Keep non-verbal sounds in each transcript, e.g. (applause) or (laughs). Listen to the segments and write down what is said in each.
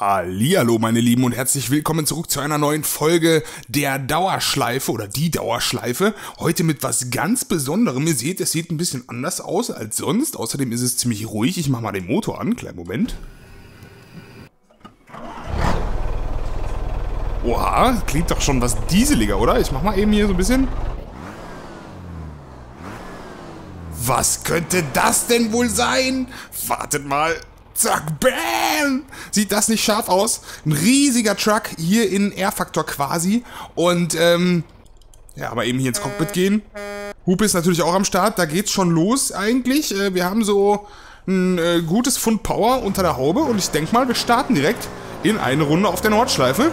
Hallihallo, meine Lieben, und herzlich willkommen zurück zu einer neuen Folge der Dauerschleife oder die Dauerschleife. Heute mit was ganz Besonderem. Ihr seht, es sieht ein bisschen anders aus als sonst. Außerdem ist es ziemlich ruhig. Ich mache mal den Motor an. Kleinen Moment. Oha, klingt doch schon was dieseliger, oder? Ich mach mal eben hier so ein bisschen. Was könnte das denn wohl sein? Wartet mal. Zack, bam! Sieht das nicht scharf aus? Ein riesiger Truck hier in R-Faktor quasi. Und, ähm, ja, aber eben hier ins Cockpit gehen. Hupe ist natürlich auch am Start. Da geht's schon los eigentlich. Äh, wir haben so ein äh, gutes Pfund Power unter der Haube. Und ich denke mal, wir starten direkt in eine Runde auf der Nordschleife.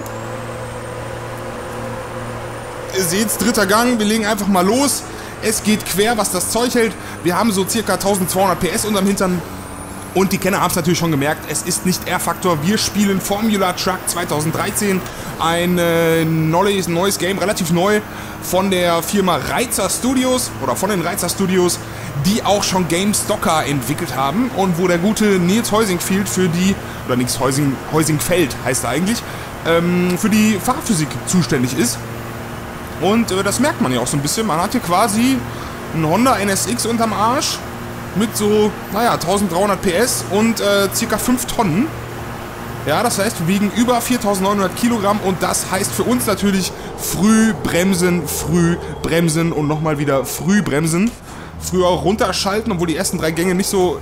Ihr seht's, dritter Gang. Wir legen einfach mal los. Es geht quer, was das Zeug hält. Wir haben so circa 1200 PS unterm Hintern. Und die Kenner haben es natürlich schon gemerkt, es ist nicht R-Faktor. Wir spielen Formula Truck 2013. Ein äh, neues, neues Game, relativ neu, von der Firma Reizer Studios oder von den Reizer Studios, die auch schon Game Stocker entwickelt haben und wo der gute Nils Heusingfield für die, oder Nils Heusing, Heusingfeld heißt er eigentlich, ähm, für die Fahrphysik zuständig ist. Und äh, das merkt man ja auch so ein bisschen. Man hat hier quasi einen Honda NSX unterm Arsch mit so, naja, 1300 PS und äh, circa 5 Tonnen. Ja, das heißt, wir wiegen über 4900 Kilogramm und das heißt für uns natürlich früh bremsen, früh bremsen und nochmal wieder früh bremsen. Früher runterschalten, obwohl die ersten drei Gänge nicht so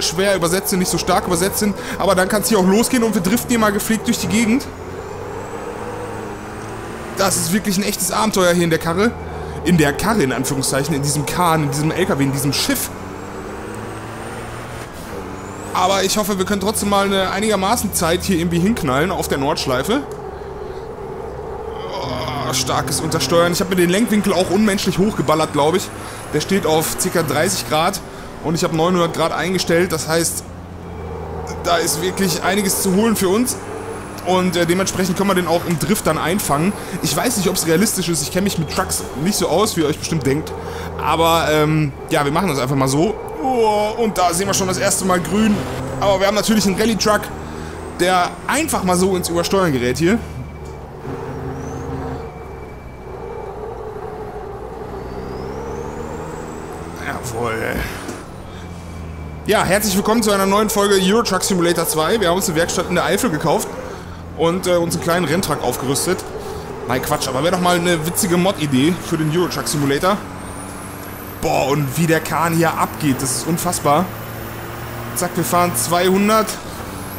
schwer übersetzt sind, nicht so stark übersetzt sind. Aber dann kann es hier auch losgehen und wir driften hier mal gepflegt durch die Gegend. Das ist wirklich ein echtes Abenteuer hier in der Karre. In der Karre, in Anführungszeichen, in diesem Kahn, in diesem LKW, in diesem Schiff. Aber ich hoffe, wir können trotzdem mal eine einigermaßen Zeit hier irgendwie hinknallen auf der Nordschleife. Oh, starkes Untersteuern. Ich habe mir den Lenkwinkel auch unmenschlich hochgeballert, glaube ich. Der steht auf ca. 30 Grad und ich habe 900 Grad eingestellt. Das heißt, da ist wirklich einiges zu holen für uns. Und äh, dementsprechend können wir den auch im Drift dann einfangen. Ich weiß nicht, ob es realistisch ist. Ich kenne mich mit Trucks nicht so aus, wie ihr euch bestimmt denkt. Aber ähm, ja, wir machen das einfach mal so. Oh, und da sehen wir schon das erste Mal grün. Aber wir haben natürlich einen Rallye-Truck, der einfach mal so ins Übersteuern gerät hier. Jawohl. Ja, herzlich willkommen zu einer neuen Folge Euro Truck Simulator 2. Wir haben uns eine Werkstatt in der Eifel gekauft und äh, uns einen kleinen Renntruck aufgerüstet. Nein, Quatsch, aber wäre doch mal eine witzige Mod-Idee für den Euro Truck Simulator. Boah, und wie der Kahn hier abgeht, das ist unfassbar. Zack, wir fahren 200.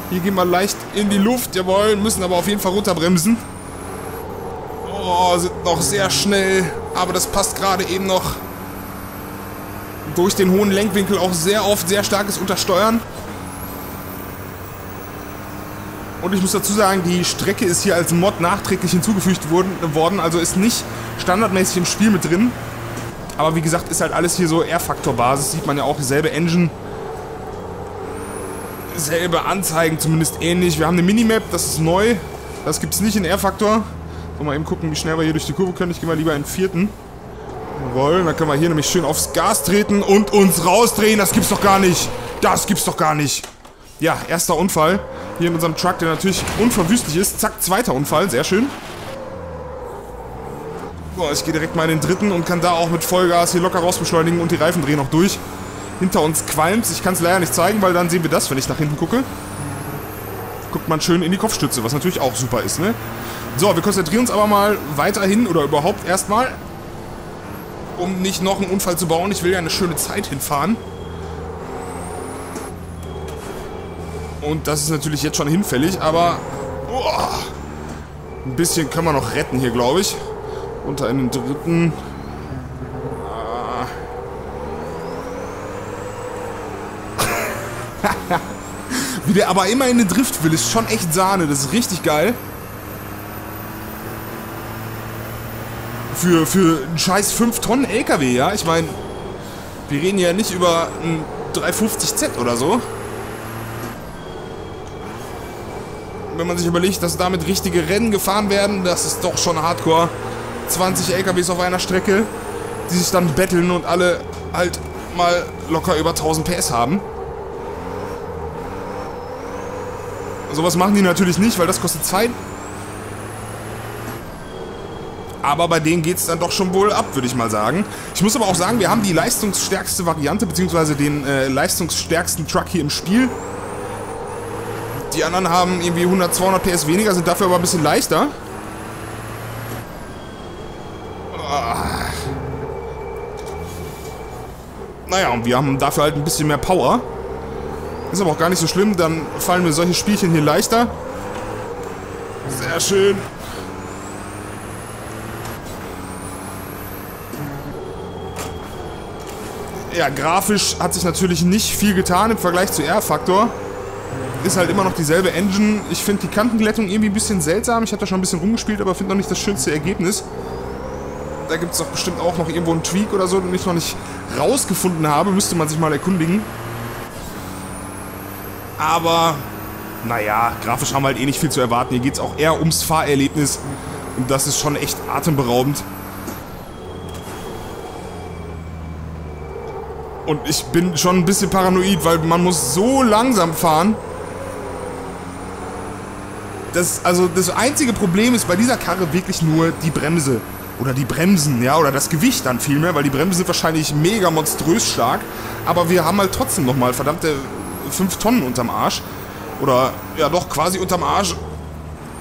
Hier gehen wir leicht in die Luft, jawohl, müssen aber auf jeden Fall runterbremsen. Oh, sind noch sehr schnell, aber das passt gerade eben noch. Durch den hohen Lenkwinkel auch sehr oft sehr starkes Untersteuern. Und ich muss dazu sagen, die Strecke ist hier als Mod nachträglich hinzugefügt worden, also ist nicht standardmäßig im Spiel mit drin. Aber wie gesagt, ist halt alles hier so R-Faktor-Basis. Sieht man ja auch dieselbe Engine. Selbe Anzeigen, zumindest ähnlich. Wir haben eine Minimap, das ist neu. Das gibt es nicht in R-Faktor. So, mal eben gucken, wie schnell wir hier durch die Kurve können. Ich gehe mal lieber in den vierten. Jawohl, dann können wir hier nämlich schön aufs Gas treten und uns rausdrehen. Das gibt's doch gar nicht. Das gibt's doch gar nicht. Ja, erster Unfall. Hier in unserem Truck, der natürlich unverwüstlich ist. Zack, zweiter Unfall. Sehr schön. Boah, ich gehe direkt mal in den dritten und kann da auch mit Vollgas hier locker rausbeschleunigen und die Reifen drehen noch durch. Hinter uns qualmt Ich kann es leider nicht zeigen, weil dann sehen wir das, wenn ich nach hinten gucke. Guckt man schön in die Kopfstütze, was natürlich auch super ist, ne? So, wir konzentrieren uns aber mal weiterhin oder überhaupt erstmal, um nicht noch einen Unfall zu bauen. Ich will ja eine schöne Zeit hinfahren. Und das ist natürlich jetzt schon hinfällig, aber... Oh, ein bisschen können wir noch retten hier, glaube ich. Unter einen dritten. Ah. (laughs) Wie der aber immer in den Drift will, ist schon echt Sahne. Das ist richtig geil. Für, für einen scheiß 5 Tonnen LKW, ja? Ich meine, wir reden ja nicht über ein 350Z oder so. Wenn man sich überlegt, dass damit richtige Rennen gefahren werden, das ist doch schon hardcore. 20 LKWs auf einer Strecke, die sich dann betteln und alle halt mal locker über 1000 PS haben. Sowas machen die natürlich nicht, weil das kostet Zeit. Aber bei denen geht es dann doch schon wohl ab, würde ich mal sagen. Ich muss aber auch sagen, wir haben die leistungsstärkste Variante, beziehungsweise den äh, leistungsstärksten Truck hier im Spiel. Die anderen haben irgendwie 100, 200 PS weniger, sind dafür aber ein bisschen leichter. Naja, und wir haben dafür halt ein bisschen mehr Power. Ist aber auch gar nicht so schlimm, dann fallen mir solche Spielchen hier leichter. Sehr schön. Ja, grafisch hat sich natürlich nicht viel getan im Vergleich zu R-Factor. Ist halt immer noch dieselbe Engine. Ich finde die Kantenglättung irgendwie ein bisschen seltsam. Ich habe da schon ein bisschen rumgespielt, aber finde noch nicht das schönste Ergebnis. Da gibt es doch bestimmt auch noch irgendwo einen Tweak oder so, den ich noch nicht rausgefunden habe. Müsste man sich mal erkundigen. Aber, naja, grafisch haben wir halt eh nicht viel zu erwarten. Hier geht es auch eher ums Fahrerlebnis. Und das ist schon echt atemberaubend. Und ich bin schon ein bisschen paranoid, weil man muss so langsam fahren. Das, also das einzige Problem ist bei dieser Karre wirklich nur die Bremse. Oder die Bremsen, ja, oder das Gewicht dann vielmehr, weil die Bremsen sind wahrscheinlich mega monströs stark. Aber wir haben halt trotzdem nochmal verdammte 5 Tonnen unterm Arsch. Oder, ja doch, quasi unterm Arsch,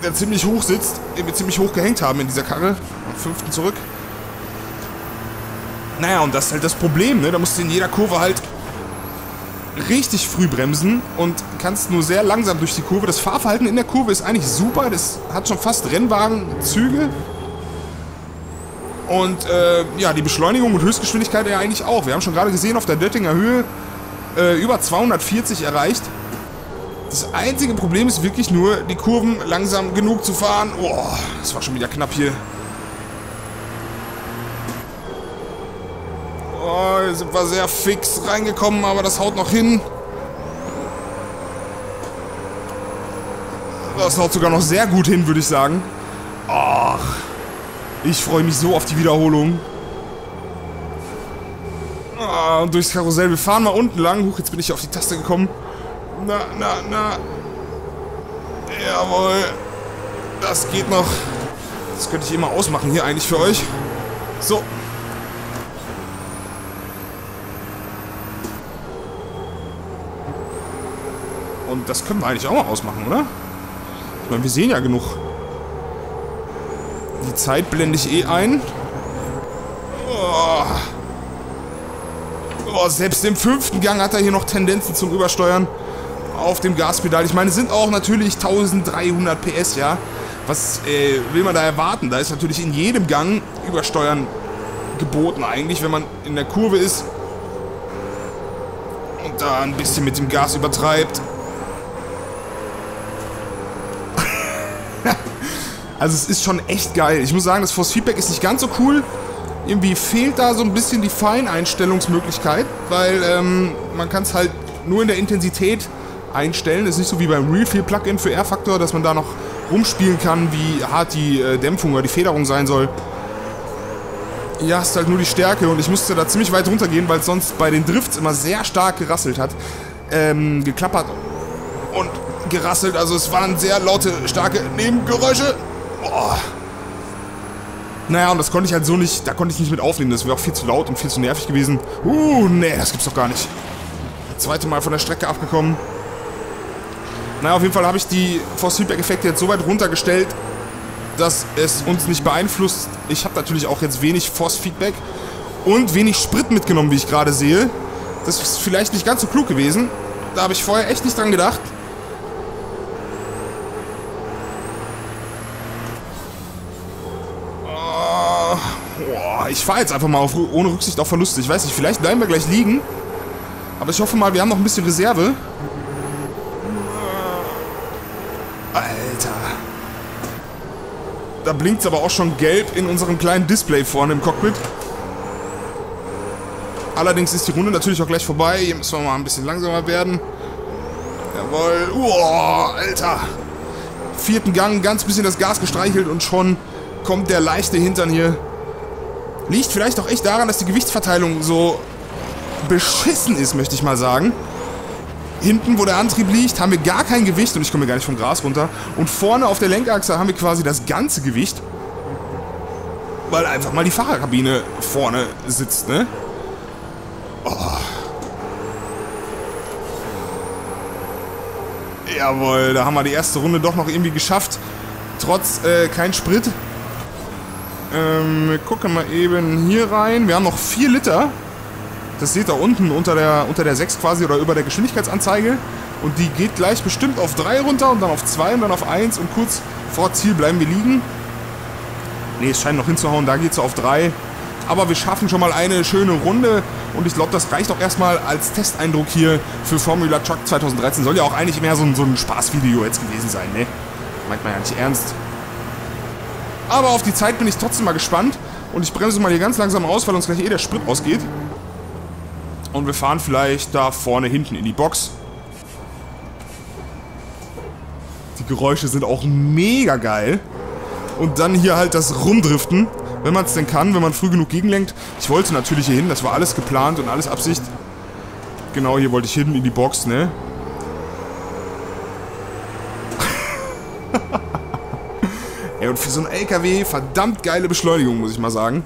der ziemlich hoch sitzt, den wir ziemlich hoch gehängt haben in dieser Karre. Am fünften zurück. Naja, und das ist halt das Problem, ne? Da musst du in jeder Kurve halt richtig früh bremsen und kannst nur sehr langsam durch die Kurve. Das Fahrverhalten in der Kurve ist eigentlich super. Das hat schon fast Rennwagenzüge. Und äh, ja, die Beschleunigung und Höchstgeschwindigkeit ja eigentlich auch. Wir haben schon gerade gesehen, auf der Döttinger Höhe äh, über 240 erreicht. Das einzige Problem ist wirklich nur, die Kurven langsam genug zu fahren. Boah, das war schon wieder knapp hier. Oh, hier sind wir sehr fix reingekommen, aber das haut noch hin. Das haut sogar noch sehr gut hin, würde ich sagen. Ich freue mich so auf die Wiederholung. Ah, und durchs Karussell. Wir fahren mal unten lang. Huch, jetzt bin ich auf die Taste gekommen. Na, na, na. Jawohl. Das geht noch. Das könnte ich immer ausmachen hier eigentlich für euch. So, Und das können wir eigentlich auch mal ausmachen, oder? Ich meine, wir sehen ja genug. Die Zeit blende ich eh ein. Oh. Oh, selbst im fünften Gang hat er hier noch Tendenzen zum Übersteuern auf dem Gaspedal. Ich meine, sind auch natürlich 1300 PS, ja. Was äh, will man da erwarten? Da ist natürlich in jedem Gang Übersteuern geboten eigentlich, wenn man in der Kurve ist und da ein bisschen mit dem Gas übertreibt. Also es ist schon echt geil. Ich muss sagen, das Force Feedback ist nicht ganz so cool. Irgendwie fehlt da so ein bisschen die Feineinstellungsmöglichkeit, weil ähm, man kann es halt nur in der Intensität einstellen. Ist nicht so wie beim Real Feel Plugin für R-Factor, dass man da noch rumspielen kann, wie hart die äh, Dämpfung oder die Federung sein soll. Hier hast halt nur die Stärke und ich musste da ziemlich weit runtergehen, weil es sonst bei den Drifts immer sehr stark gerasselt hat. Ähm, geklappert und gerasselt. Also es waren sehr laute, starke Nebengeräusche. Boah. Naja, und das konnte ich halt so nicht, da konnte ich nicht mit aufnehmen. Das wäre auch viel zu laut und viel zu nervig gewesen. Uh, nee, das gibt's doch gar nicht. Das zweite Mal von der Strecke abgekommen. Naja, auf jeden Fall habe ich die Force Feedback Effekte jetzt so weit runtergestellt, dass es uns nicht beeinflusst. Ich habe natürlich auch jetzt wenig Force Feedback und wenig Sprit mitgenommen, wie ich gerade sehe. Das ist vielleicht nicht ganz so klug gewesen. Da habe ich vorher echt nicht dran gedacht. Ich fahre jetzt einfach mal auf, ohne Rücksicht auf Verluste. Ich weiß nicht, vielleicht bleiben wir gleich liegen. Aber ich hoffe mal, wir haben noch ein bisschen Reserve. Alter. Da blinkt es aber auch schon gelb in unserem kleinen Display vorne im Cockpit. Allerdings ist die Runde natürlich auch gleich vorbei. Hier müssen wir mal ein bisschen langsamer werden. Jawohl. Uah, Alter. Vierten Gang, ganz bisschen das Gas gestreichelt und schon kommt der leichte Hintern hier Liegt vielleicht auch echt daran, dass die Gewichtsverteilung so beschissen ist, möchte ich mal sagen. Hinten, wo der Antrieb liegt, haben wir gar kein Gewicht und ich komme gar nicht vom Gras runter. Und vorne auf der Lenkachse haben wir quasi das ganze Gewicht, weil einfach mal die Fahrerkabine vorne sitzt, ne? Oh. Jawohl, da haben wir die erste Runde doch noch irgendwie geschafft. Trotz äh, kein Sprit. Ähm, wir gucken mal eben hier rein. Wir haben noch 4 Liter. Das seht ihr unten unter der, unter der 6 quasi oder über der Geschwindigkeitsanzeige. Und die geht gleich bestimmt auf 3 runter und dann auf 2 und dann auf 1 und kurz vor Ziel bleiben wir liegen. Ne, es scheint noch hinzuhauen, da geht es auf 3. Aber wir schaffen schon mal eine schöne Runde und ich glaube, das reicht auch erstmal als Testeindruck hier für Formula Truck 2013. Soll ja auch eigentlich mehr so ein, so ein Spaßvideo jetzt gewesen sein, ne? Meint man ja nicht ernst. Aber auf die Zeit bin ich trotzdem mal gespannt und ich bremse mal hier ganz langsam aus, weil uns gleich eh der Sprit ausgeht. Und wir fahren vielleicht da vorne hinten in die Box. Die Geräusche sind auch mega geil. Und dann hier halt das Rumdriften, wenn man es denn kann, wenn man früh genug gegenlenkt. Ich wollte natürlich hier hin, das war alles geplant und alles Absicht. Genau, hier wollte ich hin in die Box, ne? Und für so einen LKW verdammt geile Beschleunigung, muss ich mal sagen.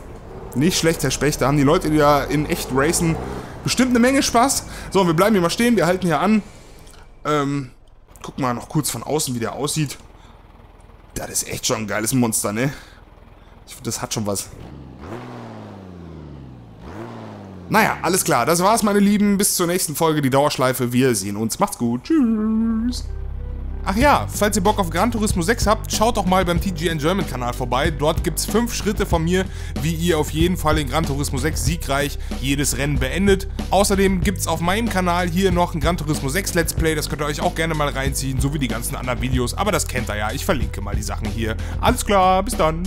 Nicht schlecht, Herr Specht. Da haben die Leute, die ja in echt racen, bestimmt eine Menge Spaß. So, wir bleiben hier mal stehen, wir halten hier an. Ähm, guck mal noch kurz von außen, wie der aussieht. Das ist echt schon ein geiles Monster, ne? Ich finde, das hat schon was. Naja, alles klar. Das war's, meine Lieben. Bis zur nächsten Folge, die Dauerschleife. Wir sehen uns. Macht's gut. Tschüss. Ach ja, falls ihr Bock auf Gran Turismo 6 habt, schaut doch mal beim TGN German Kanal vorbei. Dort gibt's 5 Schritte von mir, wie ihr auf jeden Fall in Gran Turismo 6 siegreich jedes Rennen beendet. Außerdem gibt's auf meinem Kanal hier noch ein Gran Turismo 6 Let's Play, das könnt ihr euch auch gerne mal reinziehen, so wie die ganzen anderen Videos. Aber das kennt ihr ja, ich verlinke mal die Sachen hier. Alles klar, bis dann.